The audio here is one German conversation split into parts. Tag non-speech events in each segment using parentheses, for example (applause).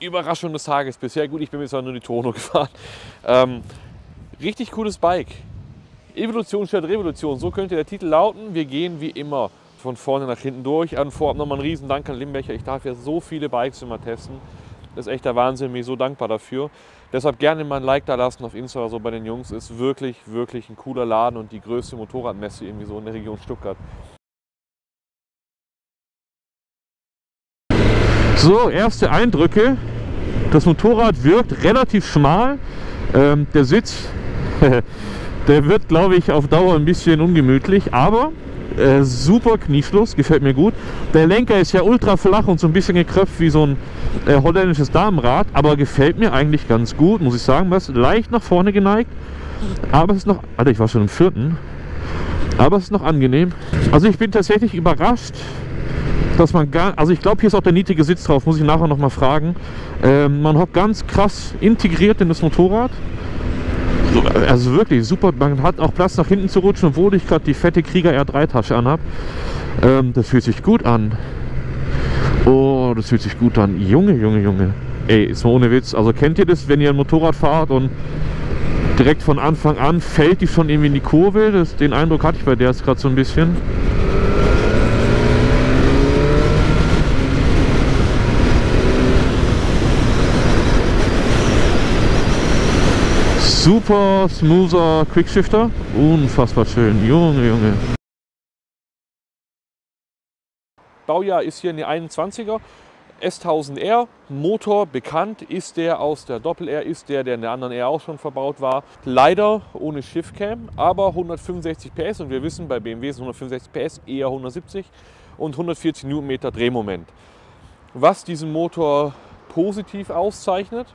Überraschung des Tages bisher. Gut, ich bin jetzt nur die Tono (laughs) gefahren. Ähm, richtig cooles Bike. Evolution statt Revolution, so könnte der Titel lauten. Wir gehen wie immer von vorne nach hinten durch. An vorab nochmal einen riesen Dank an Limbecher. Ich darf ja so viele Bikes immer testen. Das ist echt der Wahnsinn, bin ich so dankbar dafür. Deshalb gerne mal ein Like da lassen auf Insta oder so bei den Jungs. Ist wirklich, wirklich ein cooler Laden und die größte Motorradmesse irgendwie so in der Region Stuttgart. So, erste Eindrücke. Das Motorrad wirkt relativ schmal. Ähm, der Sitz, (laughs) der wird, glaube ich, auf Dauer ein bisschen ungemütlich, aber äh, super Knieschluss, gefällt mir gut. Der Lenker ist ja ultra flach und so ein bisschen gekröpft wie so ein äh, holländisches Damenrad, aber gefällt mir eigentlich ganz gut, muss ich sagen. Was leicht nach vorne geneigt, aber es ist noch, Alter, ich war schon im vierten, aber es ist noch angenehm. Also ich bin tatsächlich überrascht, dass man gar, also ich glaube, hier ist auch der niedrige Sitz drauf, muss ich nachher noch mal fragen. Ähm, man hat ganz krass integriert in das Motorrad. Also wirklich super, man hat auch Platz nach hinten zu rutschen, obwohl ich gerade die fette Krieger R3 Tasche anhab. Ähm, das fühlt sich gut an. Oh, das fühlt sich gut an. Junge, Junge, Junge. Ey, ist mal ohne Witz. Also kennt ihr das, wenn ihr ein Motorrad fahrt und direkt von Anfang an fällt die schon irgendwie in die Kurve? Das, den Eindruck hatte ich bei der jetzt gerade so ein bisschen. Super smoother Quickshifter. Unfassbar schön. Junge, Junge. Baujahr ist hier eine 21er. S1000R, Motor bekannt ist der aus der Doppel-R, ist der, der in der anderen R auch schon verbaut war. Leider ohne Shiftcam, aber 165 PS und wir wissen, bei BMW sind 165 PS eher 170 und 140 Newtonmeter Drehmoment. Was diesen Motor positiv auszeichnet,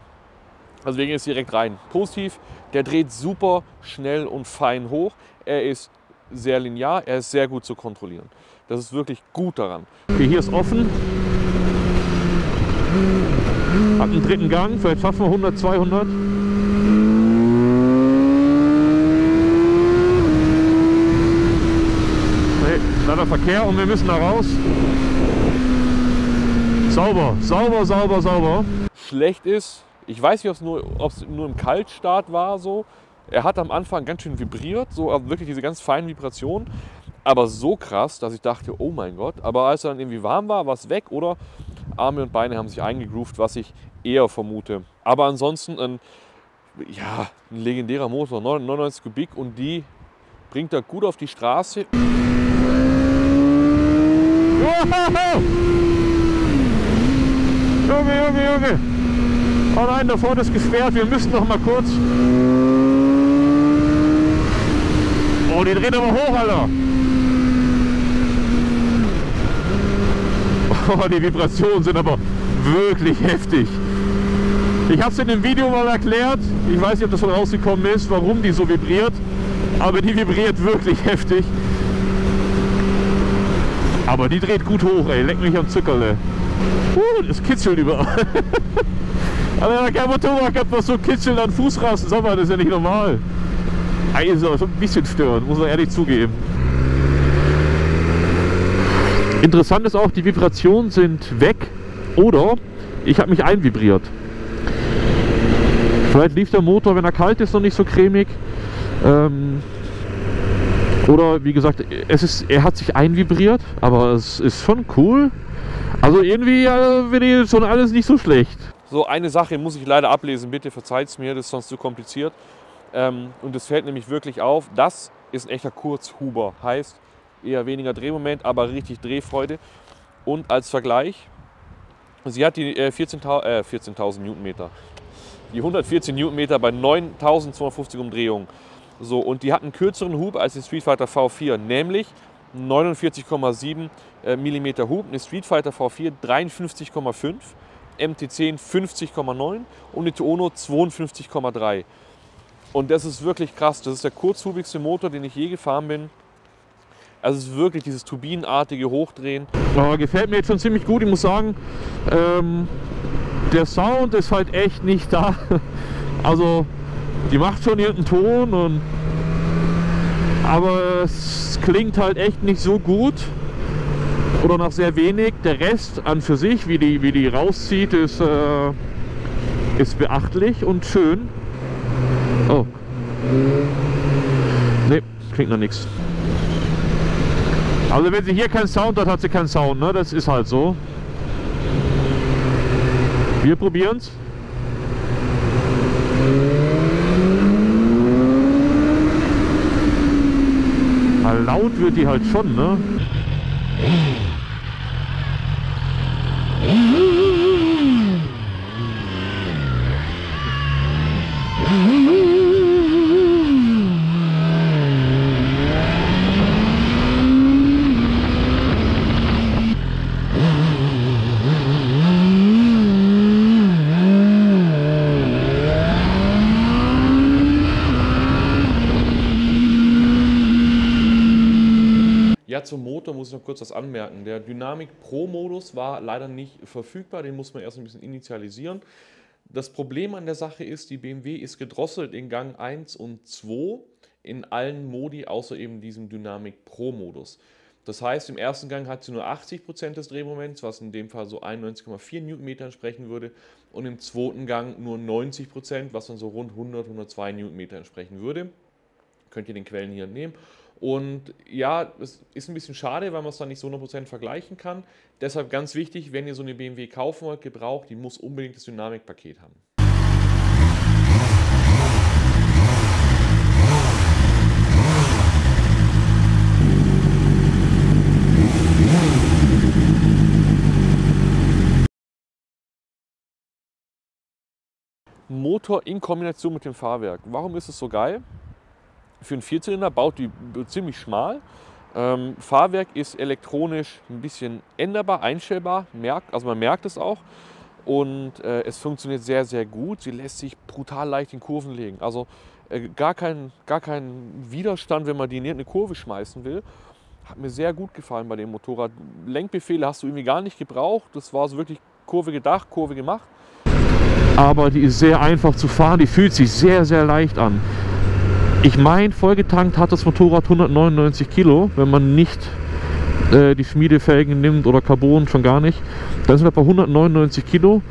also wir gehen jetzt direkt rein. Positiv, der dreht super schnell und fein hoch. Er ist sehr linear, er ist sehr gut zu kontrollieren. Das ist wirklich gut daran. Okay, hier ist offen. Hat einen dritten Gang, vielleicht schaffen wir 100, 200. Nee, leider Verkehr und wir müssen da raus. Sauber, sauber, sauber, sauber. Schlecht ist, ich weiß nicht, ob es nur, nur im Kaltstart war so. Er hat am Anfang ganz schön vibriert, so also wirklich diese ganz feinen Vibrationen. Aber so krass, dass ich dachte, oh mein Gott. Aber als er dann irgendwie warm war, war es weg oder Arme und Beine haben sich eingegroovt, was ich eher vermute. Aber ansonsten ein, ja, ein legendärer Motor, 99 Kubik und die bringt er gut auf die Straße. Junge, Junge, Junge! Oh nein, da vorne ist gesperrt, wir müssen noch mal kurz. Oh, die drehen aber hoch, Alter. Oh, die Vibrationen sind aber wirklich heftig. Ich habe es in dem Video mal erklärt. Ich weiß nicht, ob das schon rausgekommen ist, warum die so vibriert. Aber die vibriert wirklich heftig. Aber die dreht gut hoch, ey. Leck mich am Zuckerle. Uh, das kitzelt überall. (laughs) Aber kein Motorrad gehabt, was so kitzeln an Fußrasten. Sag mal, das ist ja nicht normal. Also, schon ein bisschen störend, muss man ehrlich zugeben. Interessant ist auch, die Vibrationen sind weg oder ich habe mich einvibriert. Vielleicht lief der Motor, wenn er kalt ist, noch nicht so cremig. Ähm, oder wie gesagt, es ist, er hat sich einvibriert, aber es ist schon cool. Also irgendwie äh, finde ich schon alles nicht so schlecht. So, eine Sache muss ich leider ablesen, bitte verzeiht es mir, das ist sonst zu kompliziert. Ähm, und es fällt nämlich wirklich auf, das ist ein echter Kurzhuber, heißt eher weniger Drehmoment, aber richtig Drehfreude. Und als Vergleich, sie hat die äh, 14.000 äh, 14 Newtonmeter, die 114 Newtonmeter bei 9.250 Umdrehungen. So, und die hat einen kürzeren Hub als die Street Fighter V4, nämlich 49,7 äh, mm Hub, eine Street Fighter V4 53,5 MT10 50,9 und die Tuono 52,3. Und das ist wirklich krass. Das ist der kurzhubigste Motor, den ich je gefahren bin. Also es ist wirklich dieses turbinenartige Hochdrehen. Ja, gefällt mir jetzt schon ziemlich gut. Ich muss sagen, ähm, der Sound ist halt echt nicht da. (laughs) Also die macht schon irgendeinen Ton, und, aber es klingt halt echt nicht so gut. Oder noch sehr wenig. Der Rest an für sich, wie die, wie die rauszieht, ist, äh, ist beachtlich und schön. Oh. Ne, klingt noch nichts. Also wenn sie hier keinen Sound hat, hat sie keinen Sound, ne? Das ist halt so. Wir probieren es. Laut wird die halt schon, ne? Zum Motor muss ich noch kurz was anmerken. Der Dynamic Pro Modus war leider nicht verfügbar, den muss man erst ein bisschen initialisieren. Das Problem an der Sache ist, die BMW ist gedrosselt in Gang 1 und 2 in allen Modi, außer eben diesem Dynamic Pro Modus. Das heißt, im ersten Gang hat sie nur 80% des Drehmoments, was in dem Fall so 91,4 Newtonmeter entsprechen würde. Und im zweiten Gang nur 90%, was dann so rund 100, 102 Newtonmeter entsprechen würde. Könnt ihr den Quellen hier nehmen. Und ja, es ist ein bisschen schade, weil man es dann nicht so 100% vergleichen kann. Deshalb ganz wichtig, wenn ihr so eine BMW kaufen wollt, gebraucht, die muss unbedingt das Dynamikpaket haben. Motor in Kombination mit dem Fahrwerk. Warum ist es so geil? Für einen Vierzylinder baut die ziemlich schmal. Ähm, Fahrwerk ist elektronisch ein bisschen änderbar, einstellbar, merkt, also man merkt es auch. Und äh, es funktioniert sehr, sehr gut. Sie lässt sich brutal leicht in Kurven legen. Also äh, gar, kein, gar kein Widerstand, wenn man die in eine Kurve schmeißen will. Hat mir sehr gut gefallen bei dem Motorrad. Lenkbefehle hast du irgendwie gar nicht gebraucht. Das war so wirklich Kurve gedacht, Kurve gemacht. Aber die ist sehr einfach zu fahren. Die fühlt sich sehr, sehr leicht an. Ich meine, vollgetankt hat das Motorrad 199 Kilo, wenn man nicht äh, die Schmiedefelgen nimmt oder Carbon, schon gar nicht. Dann sind wir bei 199 Kilo.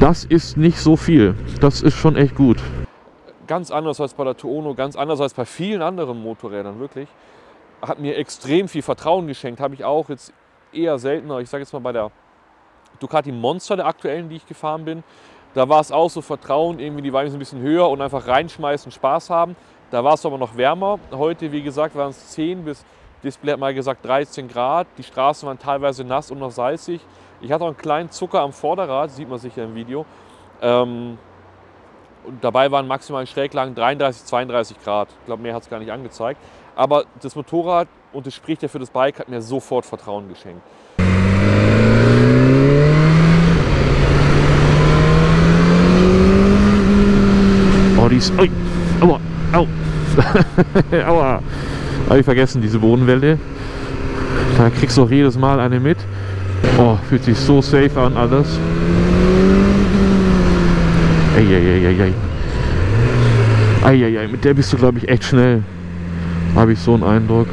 Das ist nicht so viel. Das ist schon echt gut. Ganz anders als bei der Tuono, ganz anders als bei vielen anderen Motorrädern, wirklich. Hat mir extrem viel Vertrauen geschenkt. Habe ich auch jetzt eher seltener. Ich sage jetzt mal bei der Ducati Monster, der aktuellen, die ich gefahren bin. Da war es auch so Vertrauen, irgendwie die Weichen ein bisschen höher und einfach reinschmeißen, Spaß haben. Da war es aber noch wärmer. Heute, wie gesagt, waren es 10 bis, Display hat mal gesagt 13 Grad. Die Straßen waren teilweise nass und noch salzig. Ich hatte auch einen kleinen Zucker am Vorderrad, sieht man sicher im Video. Ähm, und dabei waren maximal Schräglagen 33, 32 Grad. Ich glaube, mehr hat es gar nicht angezeigt. Aber das Motorrad, und das spricht ja für das Bike, hat mir sofort Vertrauen geschenkt. Ist. Ui, aua, au. (laughs) aua. Habe ich vergessen, diese Bodenwelle. Da kriegst du auch jedes Mal eine mit. Oh, fühlt sich so safe an alles. Eieieiei. Eieiei, mit der bist du, glaube ich, echt schnell. Habe ich so einen Eindruck.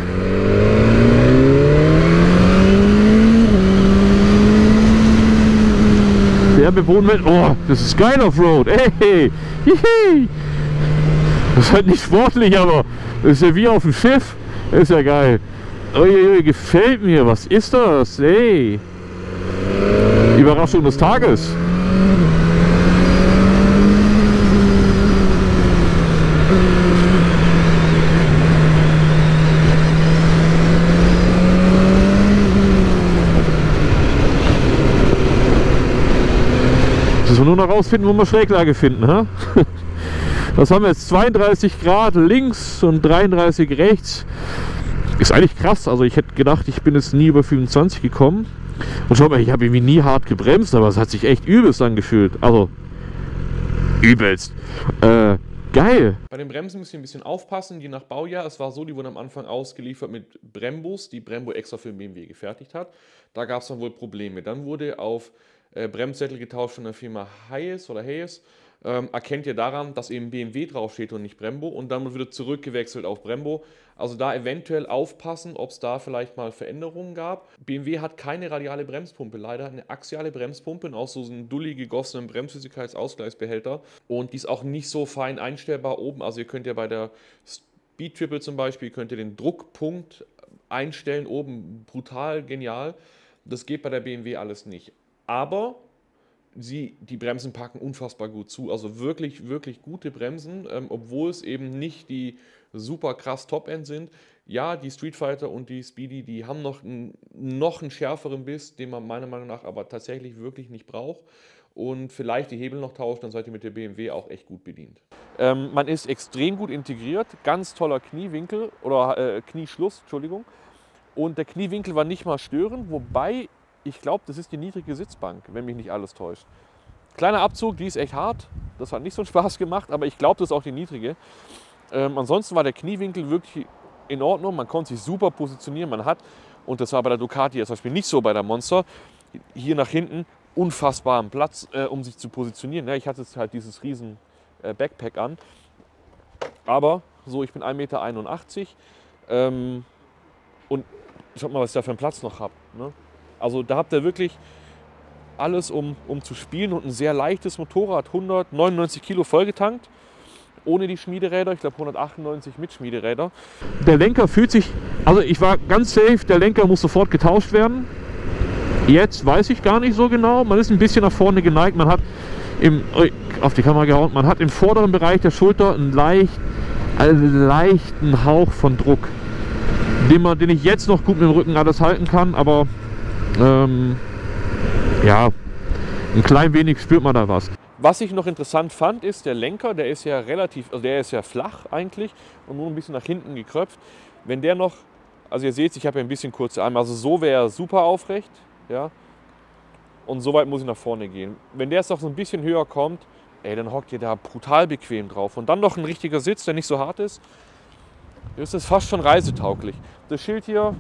Der bewohnt Oh, das ist geil Offroad. Hey, hihi. Das ist halt nicht sportlich, aber ist ja wie auf dem Schiff. Ist ja geil. Uiuiui, gefällt mir. Was ist das? Hey. Überraschung des Tages. Müssen wir nur noch rausfinden, wo wir Schräglage finden. Ha? (laughs) Was haben wir jetzt? 32 Grad links und 33 rechts. Ist eigentlich krass. Also ich hätte gedacht, ich bin jetzt nie über 25 gekommen. Und schau mal, ich habe irgendwie nie hart gebremst, aber es hat sich echt übelst angefühlt. Also übelst. Äh, geil. Bei den Bremsen müssen wir ein bisschen aufpassen, je nach Baujahr. Es war so, die wurden am Anfang ausgeliefert mit Brembos, die Brembo extra für den BMW gefertigt hat. Da gab es dann wohl Probleme. Dann wurde auf äh, Bremssättel getauscht von der Firma Hayes oder Hayes. Ähm, erkennt ihr daran, dass eben BMW draufsteht und nicht Brembo und dann wird zurückgewechselt auf Brembo. Also da eventuell aufpassen, ob es da vielleicht mal Veränderungen gab. BMW hat keine radiale Bremspumpe, leider eine axiale Bremspumpe und auch so einen dulli gegossenen Bremsflüssigkeitsausgleichsbehälter und die ist auch nicht so fein einstellbar oben. Also ihr könnt ja bei der Speed Triple zum Beispiel, könnt ihr den Druckpunkt einstellen oben, brutal genial. Das geht bei der BMW alles nicht. Aber sie, die Bremsen packen unfassbar gut zu. Also wirklich, wirklich gute Bremsen, ähm, obwohl es eben nicht die super krass Top-End sind. Ja, die Street Fighter und die Speedy, die haben noch, einen, noch einen schärferen Biss, den man meiner Meinung nach aber tatsächlich wirklich nicht braucht. Und vielleicht die Hebel noch tauscht, dann seid ihr mit der BMW auch echt gut bedient. Ähm, man ist extrem gut integriert, ganz toller Kniewinkel oder äh, Knieschluss, Entschuldigung. Und der Kniewinkel war nicht mal störend, wobei ich glaube, das ist die niedrige Sitzbank, wenn mich nicht alles täuscht. Kleiner Abzug, die ist echt hart. Das hat nicht so einen (laughs) Spaß gemacht, aber ich glaube, das ist auch die niedrige. Ähm, ansonsten war der Kniewinkel wirklich in Ordnung. Man konnte sich super positionieren. Man hat, und das war bei der Ducati zum Beispiel nicht so bei der Monster, hier nach hinten unfassbaren Platz, äh, um sich zu positionieren. Ja, ich hatte jetzt halt dieses riesen äh, Backpack an. Aber so, ich bin 1,81 Meter ähm, und schaut mal, was ich da für einen Platz noch habe. Ne? Also da habt ihr wirklich alles, um, um zu spielen und ein sehr leichtes Motorrad, 199 Kilo vollgetankt, ohne die Schmiederäder, ich glaube 198 mit Schmiederäder. Der Lenker fühlt sich, also ich war ganz safe, der Lenker muss sofort getauscht werden. Jetzt weiß ich gar nicht so genau, man ist ein bisschen nach vorne geneigt, man hat im, auf die Kamera gehauen, man hat im vorderen Bereich der Schulter einen, leicht, einen leichten Hauch von Druck, den, man, den ich jetzt noch gut mit dem Rücken alles halten kann, aber ähm, ja, ein klein wenig spürt man da was. Was ich noch interessant fand, ist der Lenker, der ist ja relativ, also der ist ja flach eigentlich und nur ein bisschen nach hinten gekröpft. Wenn der noch, also ihr seht, ich habe ja ein bisschen kurze Arme, also so wäre er super aufrecht, ja. Und so weit muss ich nach vorne gehen. Wenn der jetzt noch so ein bisschen höher kommt, ey, dann hockt ihr da brutal bequem drauf. Und dann noch ein richtiger Sitz, der nicht so hart ist, ist es fast schon reisetauglich. Das Schild hier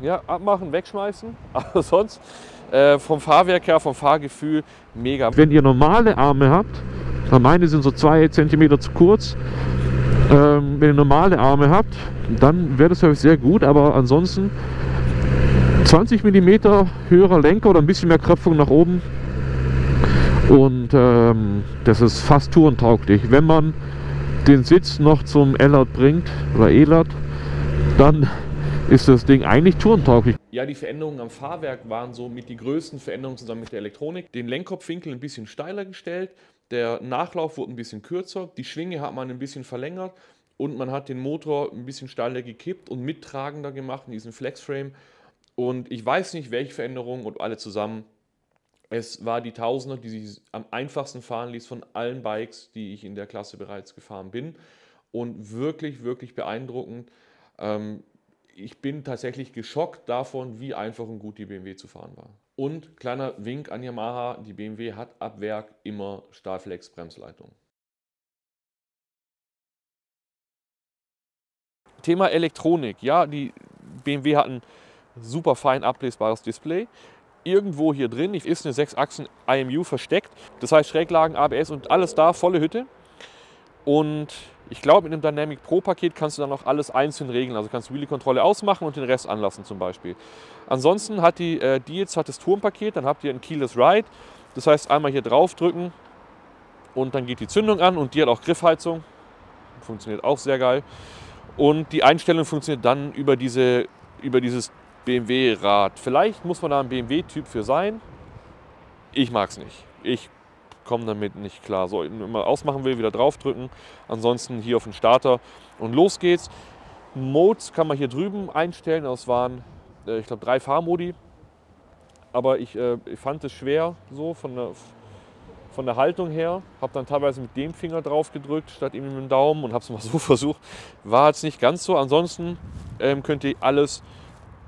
ja, abmachen, wegschmeißen. (laughs) Aber sonst äh, vom Fahrwerk her, vom Fahrgefühl mega. Wenn ihr normale Arme habt, meine sind so zwei Zentimeter zu kurz, ähm, wenn ihr normale Arme habt, dann wäre das euch sehr gut. Aber ansonsten 20 mm höherer Lenker oder ein bisschen mehr Kröpfung nach oben. Und ähm, das ist fast tourentauglich. Wenn man den Sitz noch zum L-Laut bringt oder E-Laut, dann ist das Ding eigentlich tourentauglich. Ja, die Veränderungen am Fahrwerk waren so mit die größten Veränderungen zusammen mit der Elektronik. Den Lenkkopfwinkel ein bisschen steiler gestellt, der Nachlauf wurde ein bisschen kürzer, die Schwinge hat man ein bisschen verlängert und man hat den Motor ein bisschen steiler gekippt und mittragender gemacht in diesem Flexframe. Und ich weiß nicht, welche Veränderungen und alle zusammen. Es war die Tausender, die sich am einfachsten fahren ließ von allen Bikes, die ich in der Klasse bereits gefahren bin. Und wirklich, wirklich beeindruckend. Ähm, ich bin tatsächlich geschockt davon, wie einfach und gut die BMW zu fahren war. Und kleiner Wink an Yamaha, die BMW hat ab Werk immer Stahlflex Bremsleitung. Thema Elektronik. Ja, die BMW hat ein super fein ablesbares Display. Irgendwo hier drin ist eine 6-Achsen IMU versteckt. Das heißt Schräglagen, ABS und alles da, volle Hütte. Und ich glaube, mit einem Dynamic Pro Paket kannst du dann auch alles einzeln regeln. Also kannst du Wheelie-Kontrolle ausmachen und den Rest anlassen zum Beispiel. Ansonsten hat die äh, Dietz hat das Turmpaket, dann habt ihr ein Keyless Ride. Das heißt, einmal hier drauf drücken und dann geht die Zündung an und die hat auch Griffheizung. Funktioniert auch sehr geil. Und die Einstellung funktioniert dann über, diese, über dieses BMW-Rad. Vielleicht muss man da ein BMW-Typ für sein. Ich mag es nicht. Ich komme damit nicht klar. So, wenn man ausmachen will, wieder draufdrücken. Ansonsten hier auf den Starter und los geht's. Modes kann man hier drüben einstellen. Das waren, äh, ich glaube, drei Fahrmodi. Aber ich, äh, ich fand es schwer so von der, von der Haltung her. Habe dann teilweise mit dem Finger drauf gedrückt statt eben mit dem Daumen und habe es mal (laughs) so versucht. War jetzt nicht ganz so. Ansonsten ähm, könnt ihr alles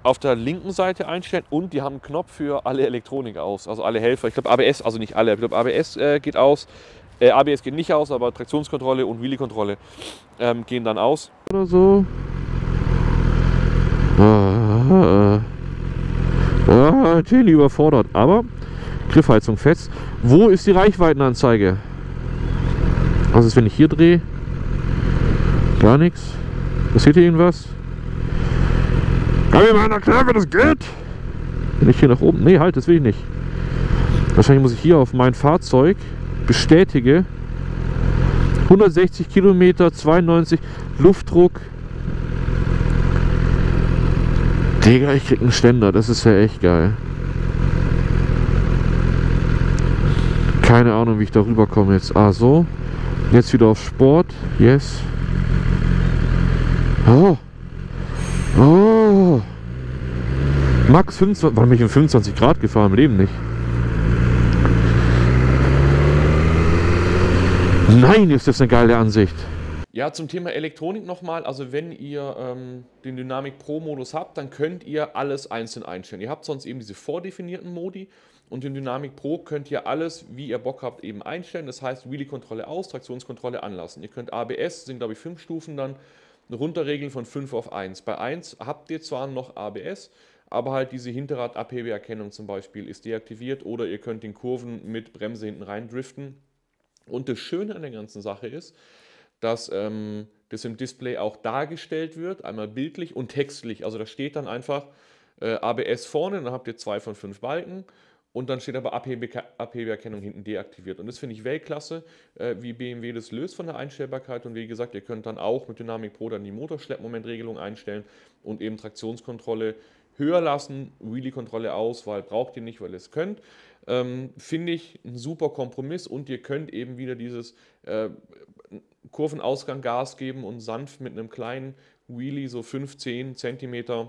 auf der linken Seite einstellen und die haben einen Knopf für alle Elektronik aus, also alle Helfer. Ich glaube ABS, also nicht alle, ich glaube ABS äh, geht aus. Äh, ABS geht nicht aus, aber Traktionskontrolle und Wheelie-Kontrolle ähm, gehen dann aus. Oder so. Ah, ah, ah. Tilly überfordert, aber Griffheizung fetzt. Wo ist die Reichweitenanzeige? Was ist, wenn ich hier drehe? Gar nichts. Passiert hier irgendwas? Kann mir mal erklären, wie das geht? Wenn ich hier nach oben... Nee, halt, das will ich nicht. Wahrscheinlich muss ich hier auf mein Fahrzeug bestätige. 160 Kilometer, 92 Luftdruck. Digga, ich krieg einen Ständer. Das ist ja echt geil. Keine Ahnung, wie ich da rüberkomme jetzt. Ah, so. Jetzt wieder auf Sport. Yes. Oh. Oh. Max 25. Warum bin in 25 Grad gefahren? Im Leben nicht. Nein, ist das eine geile Ansicht. Ja, zum Thema Elektronik nochmal. Also wenn ihr ähm, den Dynamic Pro Modus habt, dann könnt ihr alles einzeln einstellen. Ihr habt sonst eben diese vordefinierten Modi und den Dynamic Pro könnt ihr alles, wie ihr Bock habt, eben einstellen. Das heißt, Wheelie-Kontrolle aus, Traktionskontrolle anlassen. Ihr könnt ABS, sind glaube ich fünf Stufen dann, runterregeln von 5 auf 1. Bei 1 habt ihr zwar noch ABS, aber halt diese Hinterrad-Abhebeerkennung zum Beispiel ist deaktiviert oder ihr könnt den Kurven mit Bremse hinten rein driften. Und das Schöne an der ganzen Sache ist, dass ähm, das im Display auch dargestellt wird, einmal bildlich und textlich. Also da steht dann einfach äh, ABS vorne, dann habt ihr zwei von fünf Balken und dann steht aber Abhebeerkennung hinten deaktiviert. Und das finde ich Weltklasse, äh, wie BMW das löst von der Einstellbarkeit. Und wie gesagt, ihr könnt dann auch mit Dynamic Pro dann die Motorschleppmomentregelung einstellen und eben Traktionskontrolle höher lassen, Wheelie-Kontrolle aus, weil braucht ihr nicht, weil ihr es könnt. Ähm, finde ich ein super Kompromiss und ihr könnt eben wieder dieses äh, Kurvenausgang Gas geben und sanft mit einem kleinen Wheelie so 15 cm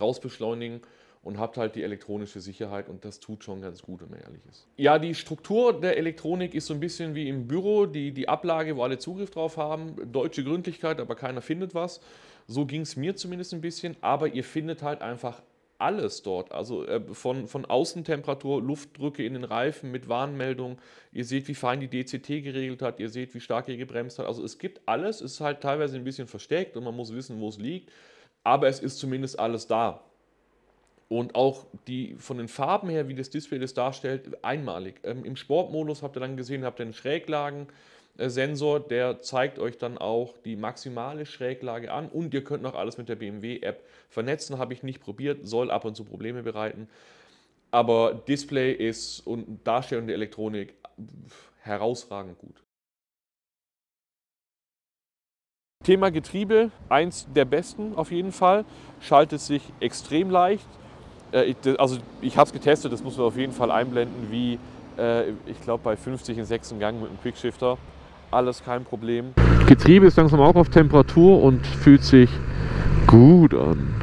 rausbeschleunigen und habt halt die elektronische Sicherheit und das tut schon ganz gut, wenn man ehrlich ist. Ja, die Struktur der Elektronik ist so ein bisschen wie im Büro, die, die Ablage, wo alle Zugriff drauf haben, deutsche Gründlichkeit, aber keiner findet was. So ging es mir zumindest ein bisschen, aber ihr findet halt einfach alles dort. Also äh, von, von Außentemperatur, Luftdrücke in den Reifen mit Warnmeldung. Ihr seht, wie fein die DCT geregelt hat. Ihr seht, wie stark ihr gebremst hat. Also es gibt alles. Es ist halt teilweise ein bisschen versteckt und man muss wissen, wo es liegt. Aber es ist zumindest alles da. Und auch die von den Farben her, wie das Display das darstellt, einmalig. Ähm, Im Sportmodus habt ihr dann gesehen, habt ihr einen Schräglagensensor, der zeigt euch dann auch die maximale Schräglage an und ihr könnt noch alles mit der BMW-App vernetzen. Habe ich nicht probiert, soll ab und zu Probleme bereiten. Aber Display ist und Darstellung der Elektronik herausragend gut. Thema Getriebe, eins der besten auf jeden Fall, schaltet sich extrem leicht, äh, also ich habe es getestet, das muss man auf jeden Fall einblenden, wie äh, ich glaube bei 50 in 6. Gang mit einem Quickshifter. Alles kein Problem. Getriebe ist langsam auch auf Temperatur und fühlt sich gut an.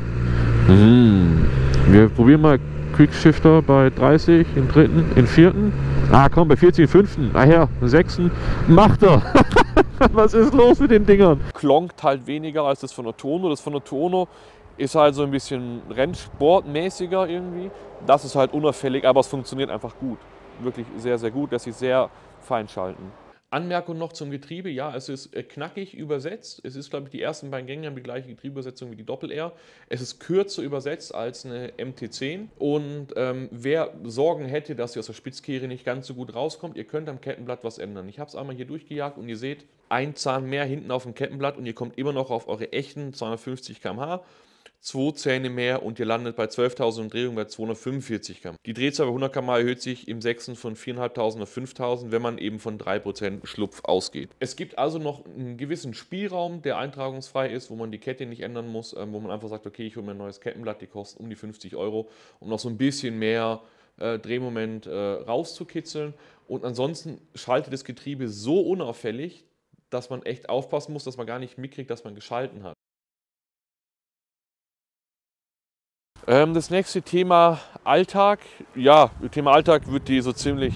Mmh. Wir probieren mal Quickshifter bei 30 im dritten, im vierten. Ah komm, bei 40 im fünften. Ah ja, im sechsten. Macht er! (laughs) Was ist los mit den Dingern? Klonkt halt weniger als das von der Tono. Das von der Tono ist halt so ein bisschen Rennsportmäßiger irgendwie. Das ist halt unauffällig, aber es funktioniert einfach gut. Wirklich sehr, sehr gut, dass sie sehr fein schalten. Anmerkung noch zum Getriebe. Ja, es ist äh, knackig übersetzt. Es ist, glaube ich, die ersten beiden Gänge haben die gleiche Getriebeübersetzung wie die Doppel-R. Es ist kürzer übersetzt als eine MT10. Und ähm, wer Sorgen hätte, dass ihr aus der Spitzkehre nicht ganz so gut rauskommt, ihr könnt am Kettenblatt was ändern. Ich habe es einmal hier durchgejagt und ihr seht, ein Zahn mehr hinten auf dem Kettenblatt und ihr kommt immer noch auf eure echten 250 km/h zwei Zähne mehr und ihr landet bei 12.000 Umdrehungen bei 245 km. Die Drehzahl bei 100 km erhöht sich im 6. von 4.500 auf 5.000, wenn man eben von 3% Schlupf ausgeht. Es gibt also noch einen gewissen Spielraum, der eintragungsfrei ist, wo man die Kette nicht ändern muss, ähm, wo man einfach sagt, okay, ich hole mir ein neues Kettenblatt, die kostet um die 50 Euro, um noch so ein bisschen mehr äh, Drehmoment äh, rauszukitzeln. Und ansonsten schaltet das Getriebe so unauffällig, dass man echt aufpassen muss, dass man gar nicht mitkriegt, dass man geschalten hat. Das nächste Thema Alltag. Ja, Thema Alltag wird die so ziemlich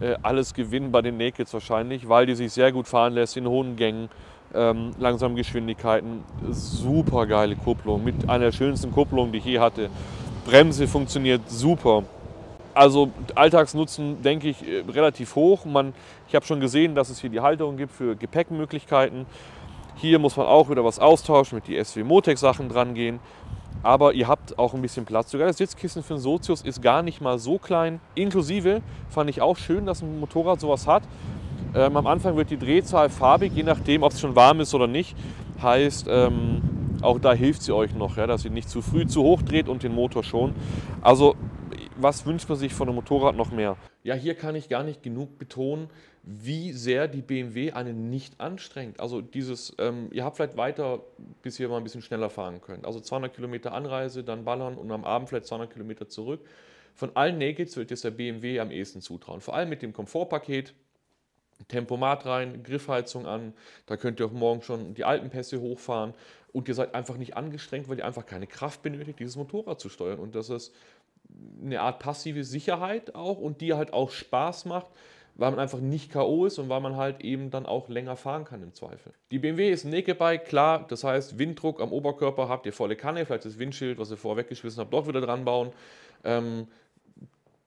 äh, alles gewinnen bei den Nakeds wahrscheinlich, weil die sich sehr gut fahren lässt in hohen Gängen, ähm, langsamen Geschwindigkeiten. Super geile Kupplung mit einer der schönsten Kupplungen, die ich je hatte. Bremse funktioniert super. Also Alltagsnutzen denke ich äh, relativ hoch. Man, ich habe schon gesehen, dass es hier die Halterung gibt für Gepäckmöglichkeiten. Hier muss man auch wieder was austauschen, mit die SW Motec Sachen dran gehen. Aber ihr habt auch ein bisschen Platz. Sogar das Sitzkissen für einen Sozius ist gar nicht mal so klein. Inklusive fand ich auch schön, dass ein Motorrad sowas hat. Ähm, am Anfang wird die Drehzahl farbig, je nachdem, ob es schon warm ist oder nicht. Heißt, ähm, auch da hilft sie euch noch, ja, dass ihr nicht zu früh zu hoch dreht und den Motor schon. Also, was wünscht man sich von einem Motorrad noch mehr? Ja, hier kann ich gar nicht genug betonen, wie sehr die BMW einen nicht anstrengt. Also dieses, ähm, ihr habt vielleicht weiter, bis ihr mal ein bisschen schneller fahren könnt. Also 200 Kilometer Anreise, dann ballern und am Abend vielleicht 200 Kilometer zurück. Von allen Nakeds wird jetzt der BMW am ehesten zutrauen. Vor allem mit dem Komfortpaket, Tempomat rein, Griffheizung an. Da könnt ihr auch morgen schon die Alpenpässe hochfahren. Und ihr seid einfach nicht angestrengt, weil ihr einfach keine Kraft benötigt, dieses Motorrad zu steuern. Und das ist eine Art passive Sicherheit auch und die halt auch Spaß macht, weil man einfach nicht K.O. ist und weil man halt eben dann auch länger fahren kann im Zweifel. Die BMW ist ein Naked Bike, klar, das heißt Winddruck am Oberkörper habt ihr volle Kanne, vielleicht das Windschild, was ihr vorher weggeschmissen habt, doch wieder dran bauen. Ähm,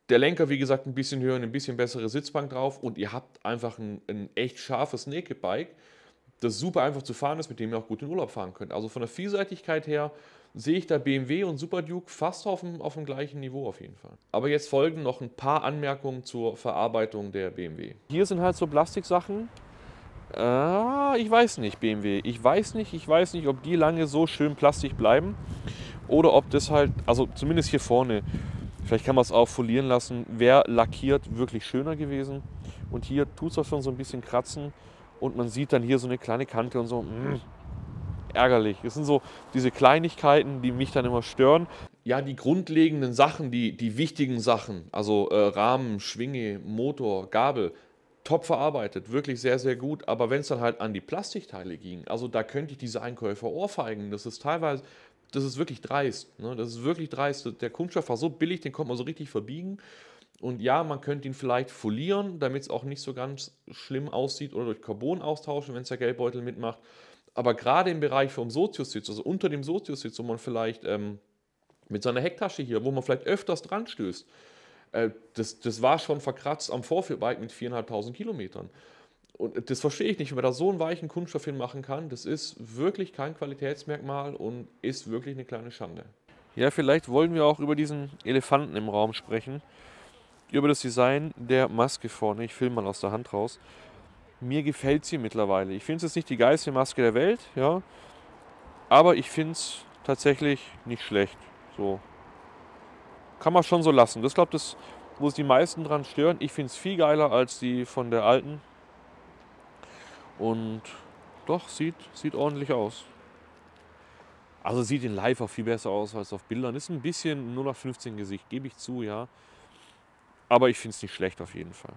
der Lenker, wie gesagt, ein bisschen höher, ein bisschen bessere Sitzbank drauf und ihr habt einfach ein, ein echt scharfes Naked Bike, das super einfach zu fahren ist, mit dem ihr auch gut in Urlaub fahren könnt. Also von der Vielseitigkeit her sehe ich da BMW und Super Duke fast auf dem, auf dem gleichen Niveau auf jeden Fall. Aber jetzt folgen noch ein paar Anmerkungen zur Verarbeitung der BMW. Hier sind halt so Plastiksachen. Äh, ich weiß nicht, BMW. Ich weiß nicht, ich weiß nicht, ob die lange so schön Plastik bleiben oder ob das halt, also zumindest hier vorne, vielleicht kann man es auch folieren lassen, wäre lackiert wirklich schöner gewesen. Und hier tut es auch schon so ein bisschen kratzen und man sieht dann hier so eine kleine Kante und so. Mh, mm, ärgerlich. Das sind so diese Kleinigkeiten, die mich dann immer stören. Ja, die grundlegenden Sachen, die, die wichtigen Sachen, also äh, Rahmen, Schwinge, Motor, Gabel, top verarbeitet, wirklich sehr, sehr gut. Aber wenn es dann halt an die Plastikteile ging, also da könnte ich diese Einkäufer ohrfeigen. Das ist teilweise, das ist wirklich dreist. Ne? Das ist wirklich dreist. Der Kunststoff war so billig, den konnte man so richtig verbiegen. Und ja, man könnte ihn vielleicht folieren, damit es auch nicht so ganz schlimm aussieht oder durch Carbon austauschen, wenn es der Geldbeutel mitmacht. Aber gerade im Bereich vom Sozius-Sitz, also unter dem Sozius-Sitz, wo man vielleicht ähm, mit seiner Hecktasche hier, wo man vielleicht öfters dran stößt, äh, das, das war schon verkratzt am Vorführbike mit 4.500 Kilometern. Und das verstehe ich nicht, wenn man da so einen weichen Kunststoff hinmachen kann. Das ist wirklich kein Qualitätsmerkmal und ist wirklich eine kleine Schande. Ja, vielleicht wollen wir auch über diesen Elefanten im Raum sprechen. Über das Design der Maske vorne. Ich filme mal aus der Hand raus mir gefällt sie mittlerweile. Ich finde es jetzt nicht die geilste Maske der Welt, ja, aber ich finde es tatsächlich nicht schlecht. So. Kann man schon so lassen. Das glaube das, wo es die meisten dran stören. Ich finde es viel geiler als die von der alten. Und doch, sieht, sieht ordentlich aus. Also sieht in live auch viel besser aus als auf Bildern. Ist ein bisschen nur nach 15 Gesicht, gebe ich zu, ja. Aber ich finde es nicht schlecht auf jeden Fall.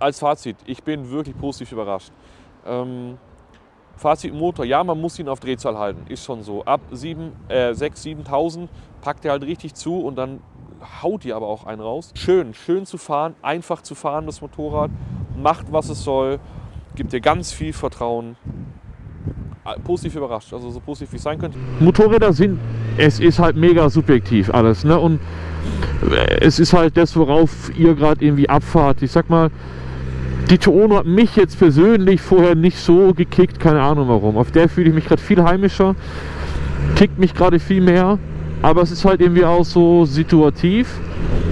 Als Fazit, ich bin wirklich positiv überrascht. Ähm, Fazit Motor, ja, man muss ihn auf Drehzahl halten, ist schon so. Ab 7, äh, 6, 7000 packt er halt richtig zu und dann haut ihr aber auch einen raus. Schön, schön zu fahren, einfach zu fahren, das Motorrad, macht was es soll, gibt dir ganz viel Vertrauen. Äh, positiv überrascht, also so positiv wie es sein könnte. Motorräder sind, es ist halt mega subjektiv alles, ne? Und es ist halt das, worauf ihr gerade irgendwie abfahrt. Ich sag mal, die Toono hat mich jetzt persönlich vorher nicht so gekickt, keine Ahnung warum. Auf der fühle ich mich gerade viel heimischer, kickt mich gerade viel mehr, aber es ist halt irgendwie auch so situativ.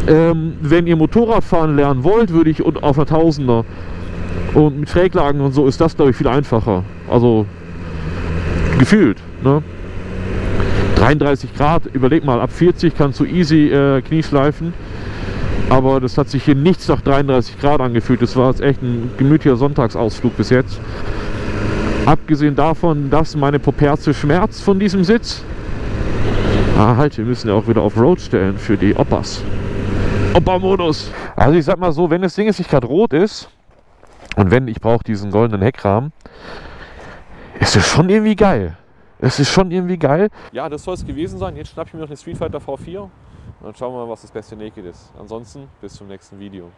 Ähm, wenn ihr Motorradfahren lernen wollt, würde ich auf einer Tausender und mit Schräglagen und so ist das, glaube ich, viel einfacher. Also gefühlt. Ne? 33 Grad, überleg mal, ab 40 kannst du easy äh, Knie schleifen. Aber das hat sich hier nichts nach 33 Grad angefühlt. Das war jetzt echt ein gemütlicher Sonntagsausflug bis jetzt. Abgesehen davon, dass meine Poperze schmerzt von diesem Sitz. Ah, halt, wir müssen ja auch wieder auf Road stellen für die Oppas. Oppa-Modus. Also ich sag mal so, wenn das Ding jetzt nicht gerade rot ist und wenn ich brauche diesen goldenen Heckrahmen, ist es schon irgendwie geil. Es ist schon irgendwie geil. Ja, das soll es gewesen sein. Jetzt schnapp ich mir noch eine Street Fighter V4 und dann schauen wir mal, was das beste Naked ist. Ansonsten bis zum nächsten Video.